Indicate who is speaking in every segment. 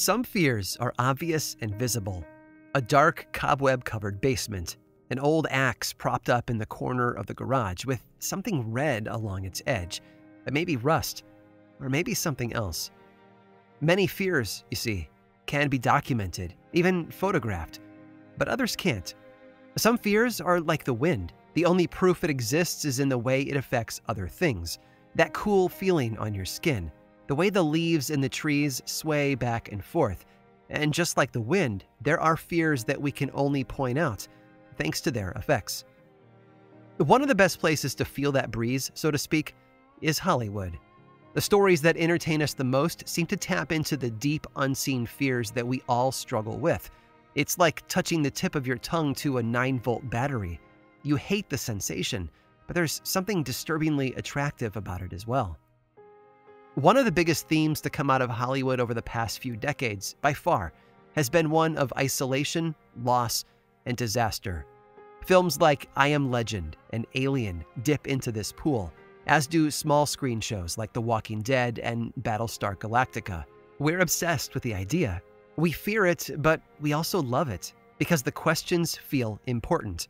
Speaker 1: Some fears are obvious and visible. A dark, cobweb covered basement, an old axe propped up in the corner of the garage with something red along its edge, maybe rust, or maybe something else. Many fears, you see, can be documented, even photographed, but others can't. Some fears are like the wind. The only proof it exists is in the way it affects other things. That cool feeling on your skin, the way the leaves in the trees sway back and forth. And just like the wind, there are fears that we can only point out, thanks to their effects. One of the best places to feel that breeze, so to speak, is Hollywood. The stories that entertain us the most seem to tap into the deep, unseen fears that we all struggle with. It's like touching the tip of your tongue to a 9 volt battery. You hate the sensation, but there's something disturbingly attractive about it as well. One of the biggest themes to come out of Hollywood over the past few decades, by far, has been one of isolation, loss, and disaster. Films like I Am Legend and Alien dip into this pool, as do small screen shows like The Walking Dead and Battlestar Galactica. We're obsessed with the idea. We fear it, but we also love it because the questions feel important.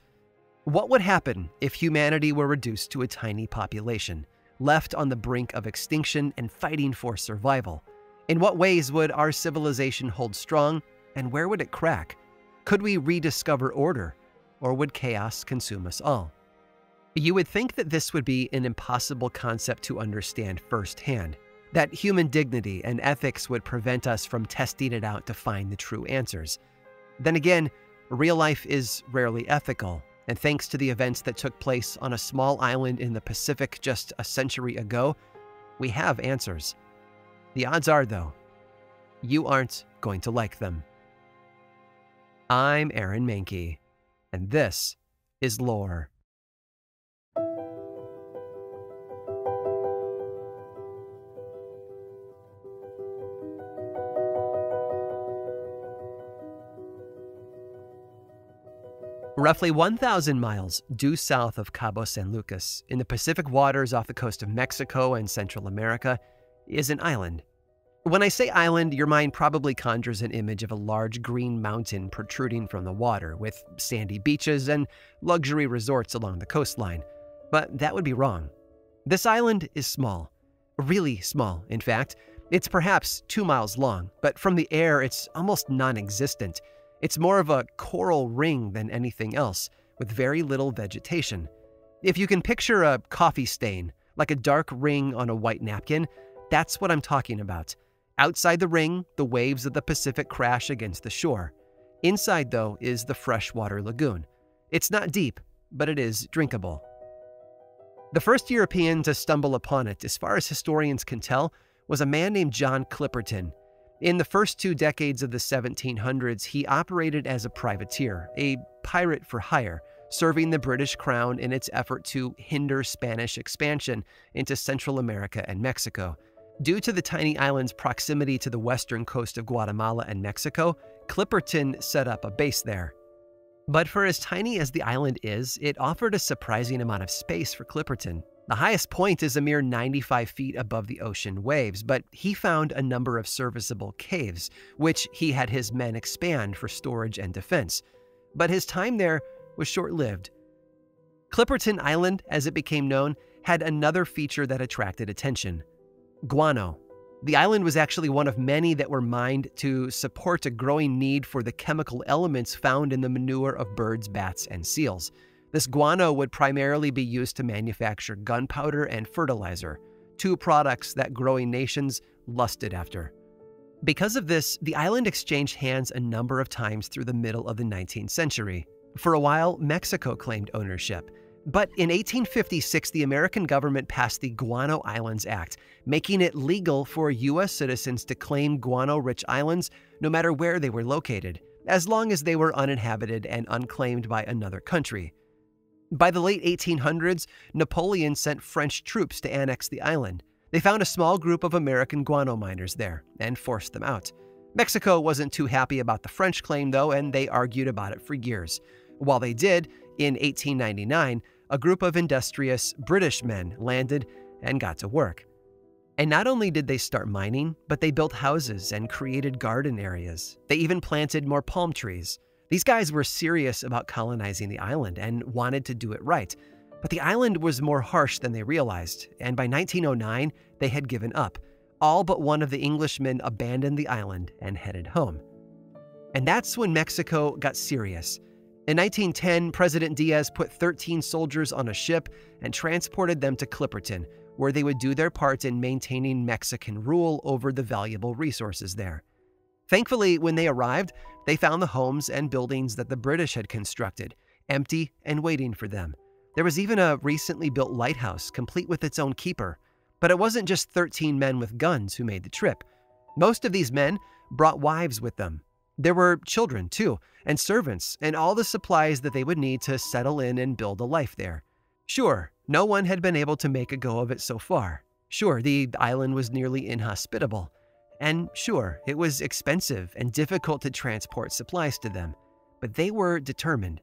Speaker 1: What would happen if humanity were reduced to a tiny population, left on the brink of extinction and fighting for survival? In what ways would our civilization hold strong, and where would it crack? Could we rediscover order, or would chaos consume us all? You would think that this would be an impossible concept to understand firsthand, that human dignity and ethics would prevent us from testing it out to find the true answers. Then again, real life is rarely ethical, and thanks to the events that took place on a small island in the Pacific just a century ago, we have answers. The odds are, though, you aren't going to like them. I'm Aaron Mahnke, and this is Lore. Roughly 1,000 miles due south of Cabo San Lucas, in the Pacific waters off the coast of Mexico and Central America, is an island. When I say island, your mind probably conjures an image of a large green mountain protruding from the water, with sandy beaches and luxury resorts along the coastline. But that would be wrong. This island is small. Really small, in fact. It's perhaps two miles long, but from the air, it's almost non existent. It's more of a coral ring than anything else, with very little vegetation. If you can picture a coffee stain, like a dark ring on a white napkin, that's what I'm talking about. Outside the ring, the waves of the Pacific crash against the shore. Inside, though, is the freshwater lagoon. It's not deep, but it is drinkable. The first European to stumble upon it, as far as historians can tell, was a man named John Clipperton, in the first two decades of the 1700s, he operated as a privateer, a pirate for hire, serving the British crown in its effort to hinder Spanish expansion into Central America and Mexico. Due to the tiny island's proximity to the western coast of Guatemala and Mexico, Clipperton set up a base there. But for as tiny as the island is, it offered a surprising amount of space for Clipperton. The highest point is a mere 95 feet above the ocean waves, but he found a number of serviceable caves, which he had his men expand for storage and defense. But his time there was short lived. Clipperton Island, as it became known, had another feature that attracted attention guano. The island was actually one of many that were mined to support a growing need for the chemical elements found in the manure of birds, bats, and seals. This guano would primarily be used to manufacture gunpowder and fertilizer, two products that growing nations lusted after. Because of this, the island exchanged hands a number of times through the middle of the 19th century. For a while, Mexico claimed ownership. But in 1856, the American government passed the Guano Islands Act, making it legal for U.S. citizens to claim guano rich islands no matter where they were located, as long as they were uninhabited and unclaimed by another country. By the late 1800s, Napoleon sent French troops to annex the island. They found a small group of American guano miners there and forced them out. Mexico wasn't too happy about the French claim, though, and they argued about it for years. While they did, in 1899, a group of industrious British men landed and got to work. And not only did they start mining, but they built houses and created garden areas. They even planted more palm trees. These guys were serious about colonizing the island and wanted to do it right. But the island was more harsh than they realized, and by 1909, they had given up. All but one of the Englishmen abandoned the island and headed home. And that's when Mexico got serious. In 1910, President Diaz put 13 soldiers on a ship and transported them to Clipperton, where they would do their part in maintaining Mexican rule over the valuable resources there. Thankfully, when they arrived, they found the homes and buildings that the British had constructed, empty and waiting for them. There was even a recently built lighthouse, complete with its own keeper. But it wasn't just 13 men with guns who made the trip. Most of these men brought wives with them. There were children, too, and servants, and all the supplies that they would need to settle in and build a life there. Sure, no one had been able to make a go of it so far. Sure, the island was nearly inhospitable. And sure, it was expensive and difficult to transport supplies to them. But they were determined.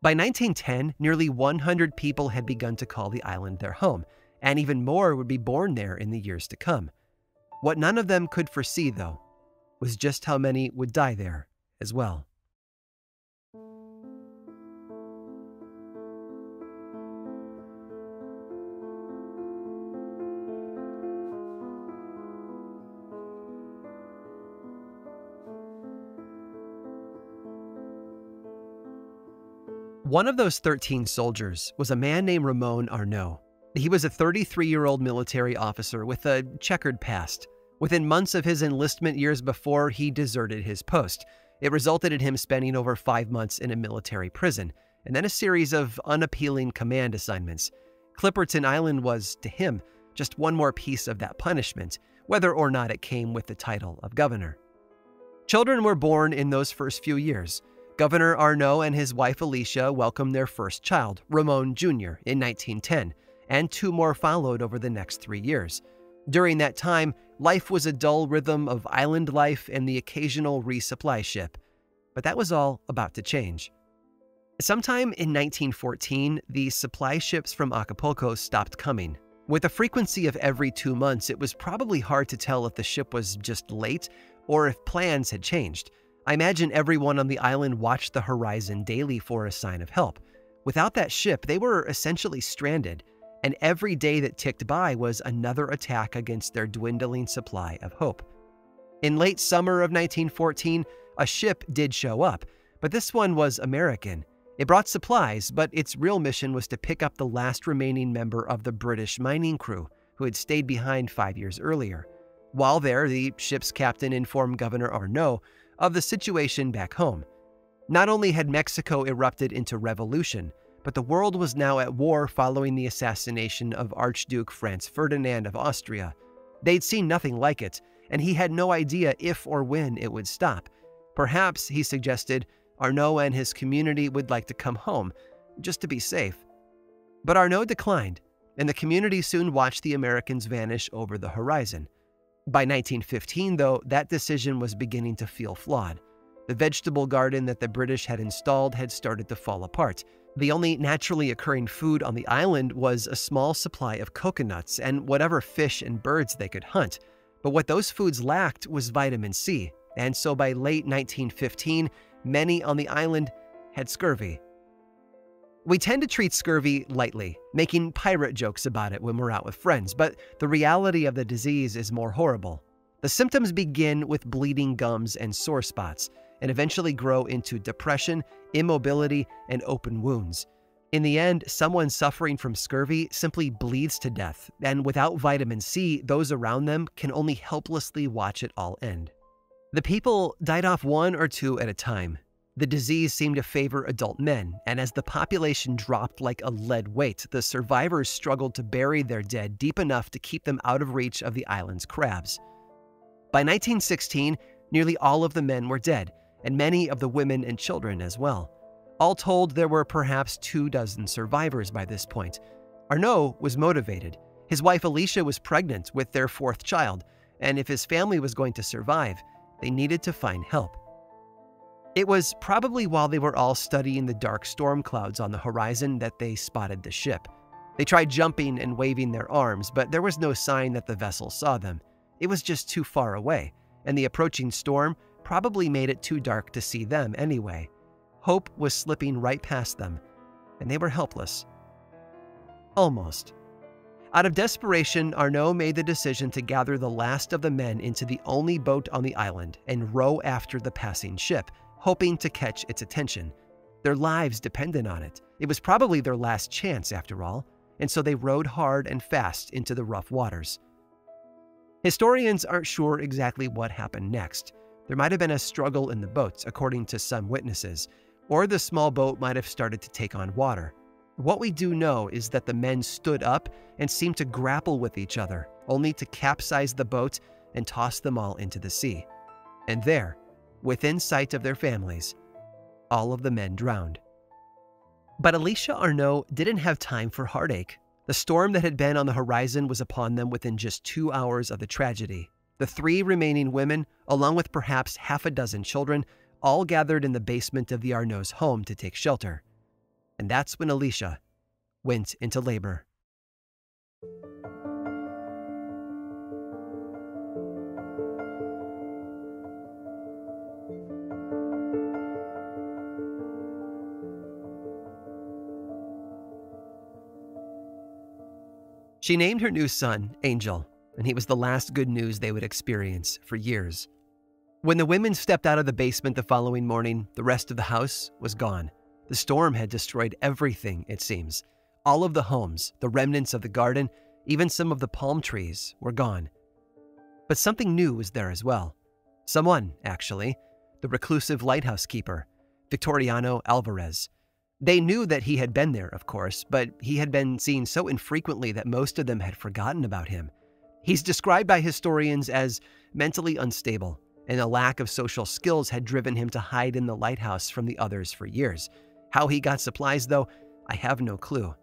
Speaker 1: By 1910, nearly 100 people had begun to call the island their home, and even more would be born there in the years to come. What none of them could foresee, though, was just how many would die there as well. One of those 13 soldiers was a man named Ramon Arnaud. He was a 33 year old military officer with a checkered past. Within months of his enlistment years before, he deserted his post. It resulted in him spending over five months in a military prison, and then a series of unappealing command assignments. Clipperton Island was, to him, just one more piece of that punishment, whether or not it came with the title of governor. Children were born in those first few years. Governor Arnaud and his wife Alicia welcomed their first child, Ramon Jr., in 1910, and two more followed over the next three years. During that time, life was a dull rhythm of island life and the occasional resupply ship. But that was all about to change. Sometime in 1914, the supply ships from Acapulco stopped coming. With a frequency of every two months, it was probably hard to tell if the ship was just late or if plans had changed. I imagine everyone on the island watched the horizon daily for a sign of help. Without that ship, they were essentially stranded, and every day that ticked by was another attack against their dwindling supply of hope. In late summer of 1914, a ship did show up, but this one was American. It brought supplies, but its real mission was to pick up the last remaining member of the British mining crew, who had stayed behind five years earlier. While there, the ship's captain informed Governor Arnaud of the situation back home. Not only had Mexico erupted into revolution, but the world was now at war following the assassination of Archduke Franz Ferdinand of Austria. They'd seen nothing like it, and he had no idea if or when it would stop. Perhaps, he suggested, Arnaud and his community would like to come home, just to be safe. But Arnaud declined, and the community soon watched the Americans vanish over the horizon. By 1915, though, that decision was beginning to feel flawed. The vegetable garden that the British had installed had started to fall apart. The only naturally occurring food on the island was a small supply of coconuts and whatever fish and birds they could hunt. But what those foods lacked was vitamin C, and so by late 1915, many on the island had scurvy. We tend to treat scurvy lightly, making pirate jokes about it when we're out with friends, but the reality of the disease is more horrible. The symptoms begin with bleeding gums and sore spots, and eventually grow into depression, immobility, and open wounds. In the end, someone suffering from scurvy simply bleeds to death, and without vitamin C, those around them can only helplessly watch it all end. The people died off one or two at a time, the disease seemed to favor adult men, and as the population dropped like a lead weight, the survivors struggled to bury their dead deep enough to keep them out of reach of the island's crabs. By 1916, nearly all of the men were dead, and many of the women and children as well. All told, there were perhaps two dozen survivors by this point. Arnaud was motivated. His wife Alicia was pregnant with their fourth child, and if his family was going to survive, they needed to find help. It was probably while they were all studying the dark storm clouds on the horizon that they spotted the ship. They tried jumping and waving their arms, but there was no sign that the vessel saw them. It was just too far away, and the approaching storm probably made it too dark to see them anyway. Hope was slipping right past them, and they were helpless. Almost. Out of desperation, Arnaud made the decision to gather the last of the men into the only boat on the island and row after the passing ship, hoping to catch its attention. Their lives depended on it. It was probably their last chance, after all, and so they rowed hard and fast into the rough waters. Historians aren't sure exactly what happened next. There might have been a struggle in the boats, according to some witnesses, or the small boat might have started to take on water. What we do know is that the men stood up and seemed to grapple with each other, only to capsize the boat and toss them all into the sea. And there, within sight of their families, all of the men drowned. But Alicia Arnaud didn't have time for heartache. The storm that had been on the horizon was upon them within just two hours of the tragedy. The three remaining women, along with perhaps half a dozen children, all gathered in the basement of the Arnaud's home to take shelter. And that's when Alicia went into labor. She named her new son Angel, and he was the last good news they would experience for years. When the women stepped out of the basement the following morning, the rest of the house was gone. The storm had destroyed everything, it seems. All of the homes, the remnants of the garden, even some of the palm trees were gone. But something new was there as well. Someone, actually, the reclusive lighthouse keeper, Victoriano Alvarez. They knew that he had been there, of course, but he had been seen so infrequently that most of them had forgotten about him. He's described by historians as mentally unstable, and a lack of social skills had driven him to hide in the lighthouse from the others for years. How he got supplies, though, I have no clue.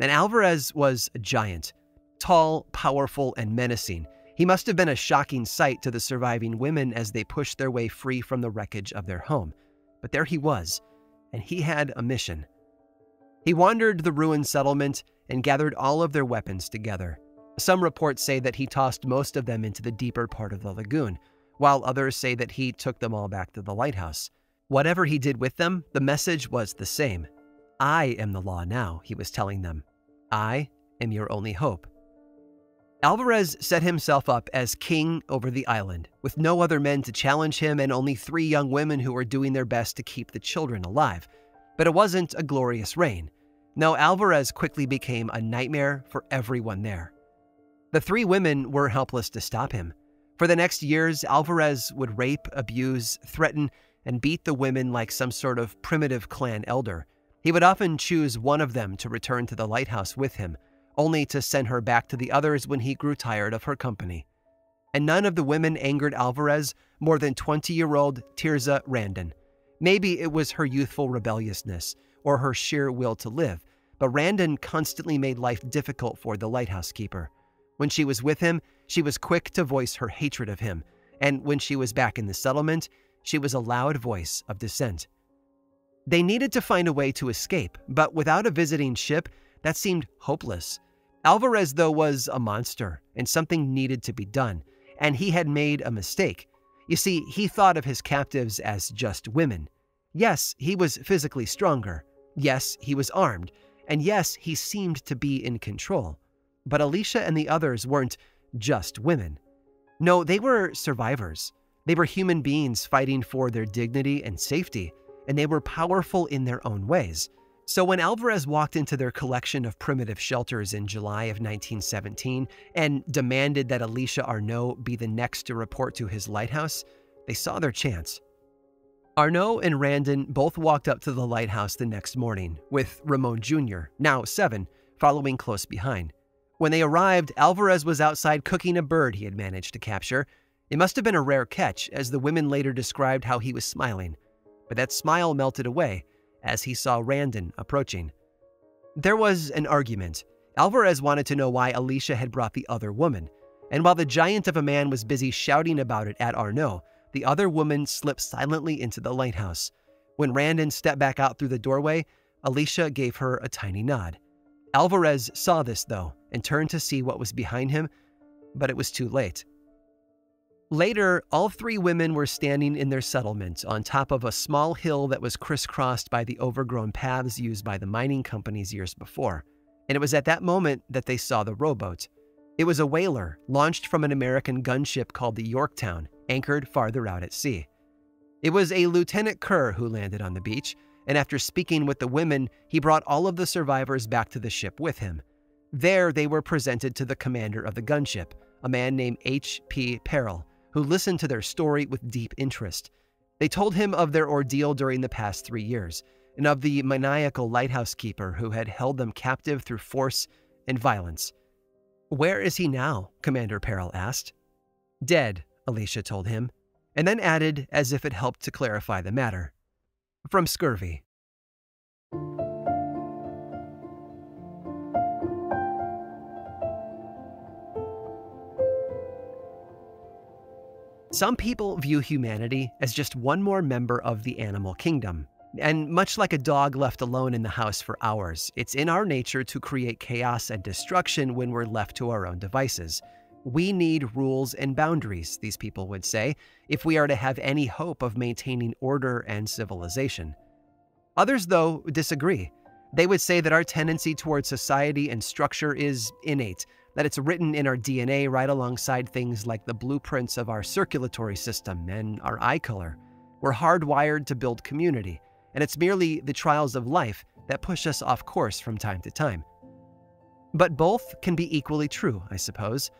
Speaker 1: And Alvarez was a giant, tall, powerful, and menacing. He must have been a shocking sight to the surviving women as they pushed their way free from the wreckage of their home. But there he was, and he had a mission. He wandered the ruined settlement and gathered all of their weapons together. Some reports say that he tossed most of them into the deeper part of the lagoon, while others say that he took them all back to the lighthouse. Whatever he did with them, the message was the same. I am the law now, he was telling them. I am your only hope. Alvarez set himself up as king over the island, with no other men to challenge him and only three young women who were doing their best to keep the children alive. But it wasn't a glorious reign. No, Alvarez quickly became a nightmare for everyone there. The three women were helpless to stop him. For the next years, Alvarez would rape, abuse, threaten, and beat the women like some sort of primitive clan elder. He would often choose one of them to return to the lighthouse with him, only to send her back to the others when he grew tired of her company. And none of the women angered Alvarez more than 20 year old Tirza Randon. Maybe it was her youthful rebelliousness or her sheer will to live, but Randon constantly made life difficult for the lighthouse keeper. When she was with him, she was quick to voice her hatred of him, and when she was back in the settlement, she was a loud voice of dissent. They needed to find a way to escape, but without a visiting ship, that seemed hopeless. Alvarez, though, was a monster, and something needed to be done, and he had made a mistake. You see, he thought of his captives as just women. Yes, he was physically stronger. Yes, he was armed. And yes, he seemed to be in control. But Alicia and the others weren't just women. No, they were survivors. They were human beings fighting for their dignity and safety, and they were powerful in their own ways. So when Alvarez walked into their collection of primitive shelters in July of 1917 and demanded that Alicia Arnaud be the next to report to his lighthouse, they saw their chance. Arnaud and Randon both walked up to the lighthouse the next morning, with Ramon Jr., now seven, following close behind. When they arrived, Alvarez was outside cooking a bird he had managed to capture, it must have been a rare catch, as the women later described how he was smiling. But that smile melted away as he saw Randon approaching. There was an argument. Alvarez wanted to know why Alicia had brought the other woman, and while the giant of a man was busy shouting about it at Arnaud, the other woman slipped silently into the lighthouse. When Randon stepped back out through the doorway, Alicia gave her a tiny nod. Alvarez saw this, though, and turned to see what was behind him, but it was too late. Later, all three women were standing in their settlement on top of a small hill that was crisscrossed by the overgrown paths used by the mining companies years before. And it was at that moment that they saw the rowboat. It was a whaler launched from an American gunship called the Yorktown, anchored farther out at sea. It was a Lieutenant Kerr who landed on the beach, and after speaking with the women, he brought all of the survivors back to the ship with him. There, they were presented to the commander of the gunship, a man named H.P. Perrill, who listened to their story with deep interest. They told him of their ordeal during the past three years and of the maniacal lighthouse keeper who had held them captive through force and violence. Where is he now? Commander Perrill asked. Dead, Alicia told him, and then added as if it helped to clarify the matter. From scurvy. Some people view humanity as just one more member of the animal kingdom. And much like a dog left alone in the house for hours, it's in our nature to create chaos and destruction when we're left to our own devices. We need rules and boundaries, these people would say, if we are to have any hope of maintaining order and civilization. Others, though, disagree. They would say that our tendency towards society and structure is innate, that it's written in our DNA right alongside things like the blueprints of our circulatory system and our eye color. We're hardwired to build community, and it's merely the trials of life that push us off course from time to time. But both can be equally true, I suppose.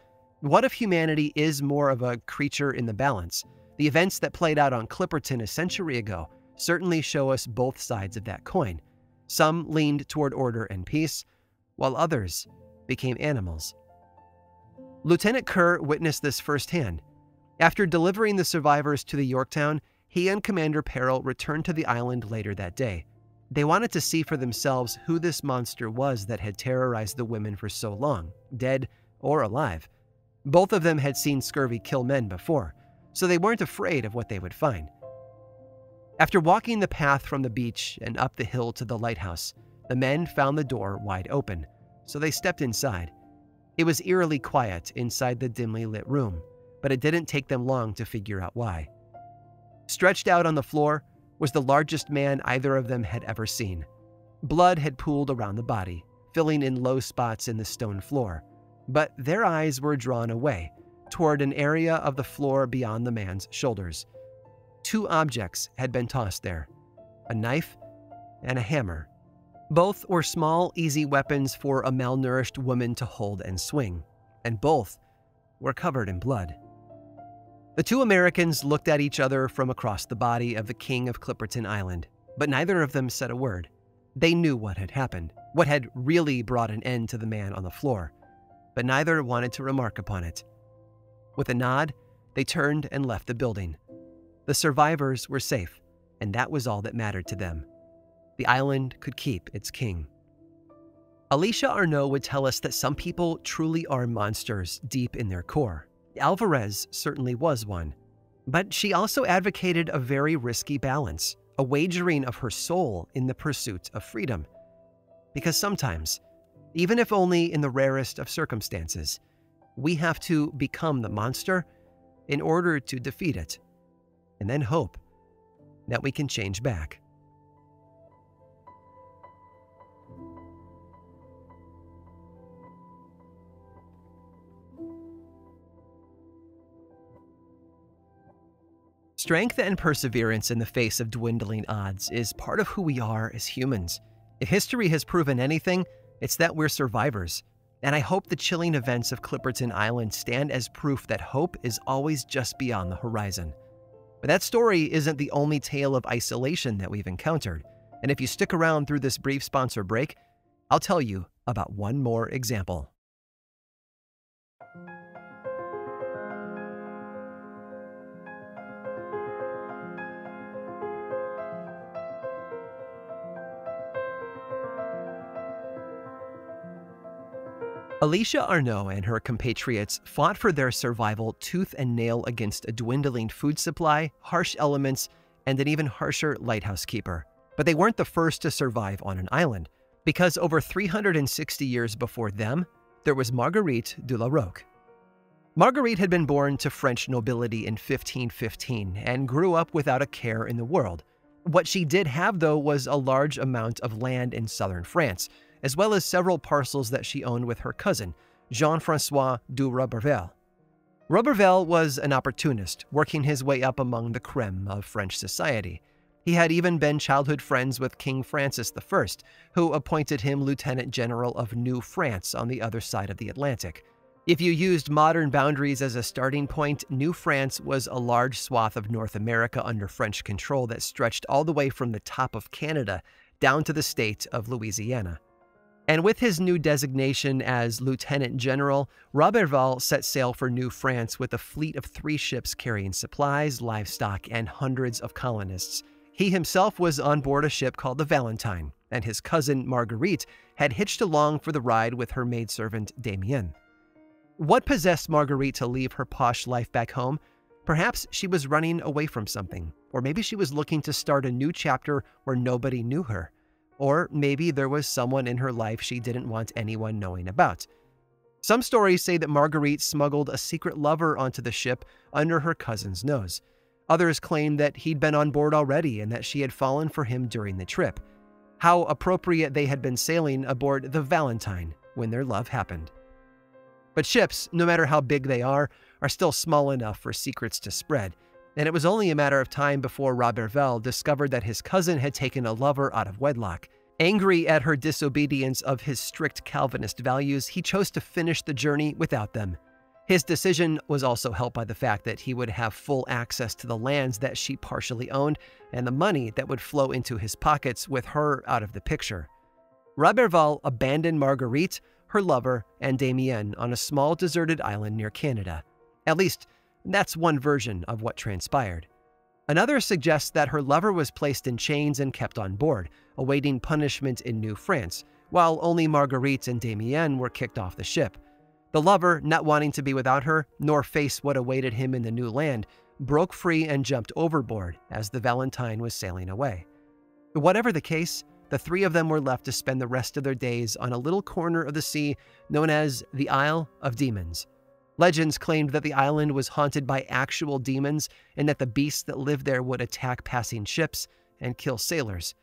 Speaker 1: What if humanity is more of a creature in the balance? The events that played out on Clipperton a century ago certainly show us both sides of that coin. Some leaned toward order and peace, while others became animals. Lieutenant Kerr witnessed this firsthand. After delivering the survivors to the Yorktown, he and Commander Perrill returned to the island later that day. They wanted to see for themselves who this monster was that had terrorized the women for so long, dead or alive. Both of them had seen scurvy kill men before, so they weren't afraid of what they would find. After walking the path from the beach and up the hill to the lighthouse, the men found the door wide open, so they stepped inside. It was eerily quiet inside the dimly lit room, but it didn't take them long to figure out why. Stretched out on the floor was the largest man either of them had ever seen. Blood had pooled around the body, filling in low spots in the stone floor, but their eyes were drawn away toward an area of the floor beyond the man's shoulders. Two objects had been tossed there a knife and a hammer. Both were small, easy weapons for a malnourished woman to hold and swing, and both were covered in blood. The two Americans looked at each other from across the body of the king of Clipperton Island, but neither of them said a word. They knew what had happened, what had really brought an end to the man on the floor, but neither wanted to remark upon it. With a nod, they turned and left the building. The survivors were safe, and that was all that mattered to them the island could keep its king. Alicia Arnaud would tell us that some people truly are monsters deep in their core. Alvarez certainly was one. But she also advocated a very risky balance, a wagering of her soul in the pursuit of freedom. Because sometimes, even if only in the rarest of circumstances, we have to become the monster in order to defeat it, and then hope that we can change back. Strength and perseverance in the face of dwindling odds is part of who we are as humans. If history has proven anything, it's that we're survivors. And I hope the chilling events of Clipperton Island stand as proof that hope is always just beyond the horizon. But that story isn't the only tale of isolation that we've encountered. And if you stick around through this brief sponsor break, I'll tell you about one more example. Alicia Arnaud and her compatriots fought for their survival tooth and nail against a dwindling food supply, harsh elements, and an even harsher lighthouse keeper. But they weren't the first to survive on an island. Because over 360 years before them, there was Marguerite de la Roque. Marguerite had been born to French nobility in 1515 and grew up without a care in the world. What she did have, though, was a large amount of land in southern France, as well as several parcels that she owned with her cousin, Jean Francois du Roberval. Roberval was an opportunist, working his way up among the creme of French society. He had even been childhood friends with King Francis I, who appointed him Lieutenant General of New France on the other side of the Atlantic. If you used modern boundaries as a starting point, New France was a large swath of North America under French control that stretched all the way from the top of Canada down to the state of Louisiana. And with his new designation as Lieutenant General, Roberval set sail for New France with a fleet of three ships carrying supplies, livestock, and hundreds of colonists. He himself was on board a ship called the Valentine, and his cousin Marguerite had hitched along for the ride with her maidservant Damienne. What possessed Marguerite to leave her posh life back home? Perhaps she was running away from something, or maybe she was looking to start a new chapter where nobody knew her. Or maybe there was someone in her life she didn't want anyone knowing about. Some stories say that Marguerite smuggled a secret lover onto the ship under her cousin's nose. Others claim that he'd been on board already and that she had fallen for him during the trip. How appropriate they had been sailing aboard the Valentine when their love happened. But ships, no matter how big they are, are still small enough for secrets to spread, and it was only a matter of time before Roberval discovered that his cousin had taken a lover out of wedlock. Angry at her disobedience of his strict Calvinist values, he chose to finish the journey without them. His decision was also helped by the fact that he would have full access to the lands that she partially owned and the money that would flow into his pockets with her out of the picture. Roberval abandoned Marguerite her lover, and Damienne on a small deserted island near Canada. At least, that's one version of what transpired. Another suggests that her lover was placed in chains and kept on board, awaiting punishment in New France, while only Marguerite and Damienne were kicked off the ship. The lover, not wanting to be without her, nor face what awaited him in the new land, broke free and jumped overboard as the Valentine was sailing away. Whatever the case, the three of them were left to spend the rest of their days on a little corner of the sea known as the Isle of Demons. Legends claimed that the island was haunted by actual demons and that the beasts that lived there would attack passing ships and kill sailors.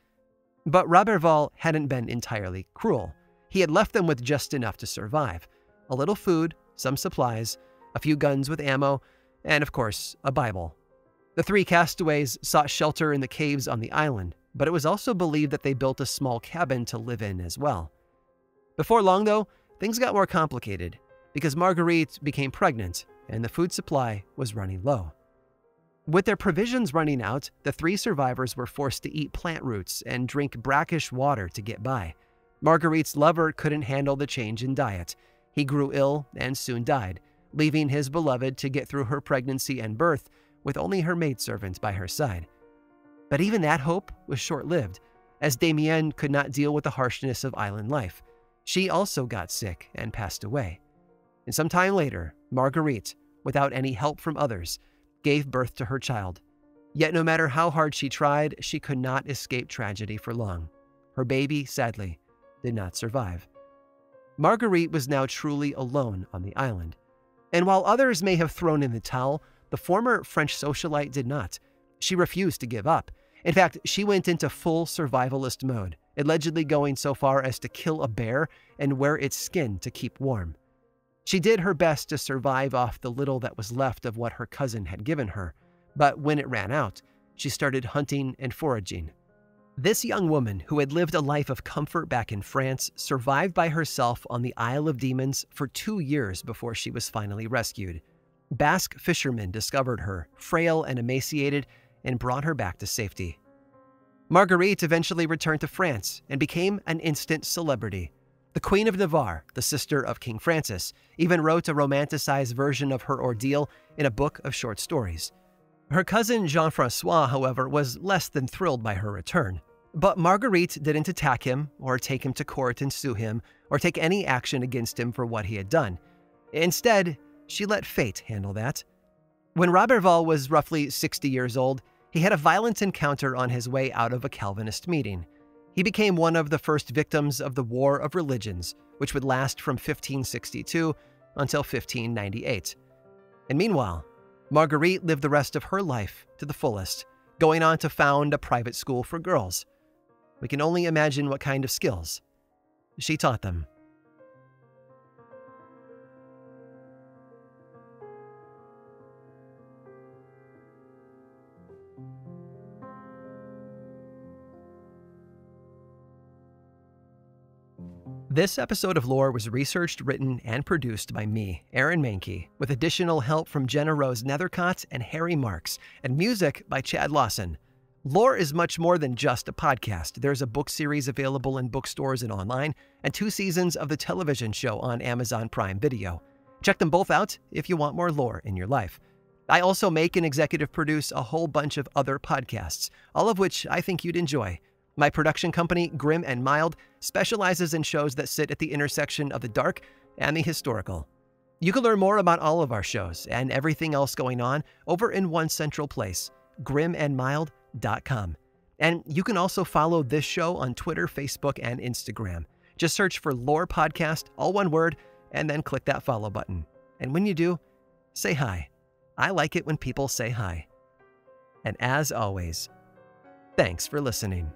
Speaker 1: But Roberval hadn't been entirely cruel. He had left them with just enough to survive a little food, some supplies, a few guns with ammo, and of course, a Bible. The three castaways sought shelter in the caves on the island, but it was also believed that they built a small cabin to live in as well. Before long, though, things got more complicated because Marguerite became pregnant and the food supply was running low. With their provisions running out, the three survivors were forced to eat plant roots and drink brackish water to get by. Marguerite's lover couldn't handle the change in diet. He grew ill and soon died, leaving his beloved to get through her pregnancy and birth with only her maidservant by her side. But even that hope was short lived, as Damienne could not deal with the harshness of island life. She also got sick and passed away. And some time later, Marguerite, without any help from others, gave birth to her child. Yet, no matter how hard she tried, she could not escape tragedy for long. Her baby, sadly, did not survive. Marguerite was now truly alone on the island. And while others may have thrown in the towel, the former French socialite did not. She refused to give up in fact, she went into full survivalist mode, allegedly going so far as to kill a bear and wear its skin to keep warm. She did her best to survive off the little that was left of what her cousin had given her, but when it ran out, she started hunting and foraging. This young woman, who had lived a life of comfort back in France, survived by herself on the Isle of Demons for two years before she was finally rescued. Basque fishermen discovered her, frail and emaciated, and brought her back to safety. Marguerite eventually returned to France and became an instant celebrity. The Queen of Navarre, the sister of King Francis, even wrote a romanticized version of her ordeal in a book of short stories. Her cousin Jean Francois, however, was less than thrilled by her return. But Marguerite didn't attack him, or take him to court and sue him, or take any action against him for what he had done. Instead, she let fate handle that. When Roberval was roughly 60 years old, he had a violent encounter on his way out of a Calvinist meeting. He became one of the first victims of the War of Religions, which would last from 1562 until 1598. And meanwhile, Marguerite lived the rest of her life to the fullest, going on to found a private school for girls. We can only imagine what kind of skills she taught them. This episode of Lore was researched, written, and produced by me, Aaron Mahnke, with additional help from GennaRose Nethercott and Harry Marks, and music by Chad Lawson. Lore is much more than just a podcast. There's a book series available in bookstores and online, and two seasons of the television show on Amazon Prime Video. Check them both out if you want more lore in your life. I also make and executive produce a whole bunch of other podcasts, all of which I think you'd enjoy. My production company, Grim and Mild, specializes in shows that sit at the intersection of the dark and the historical. You can learn more about all of our shows and everything else going on over in one central place, grimandmild.com. And you can also follow this show on Twitter, Facebook, and Instagram. Just search for Lore Podcast, all one word, and then click that follow button. And when you do, say hi. I like it when people say hi. And as always, thanks for listening.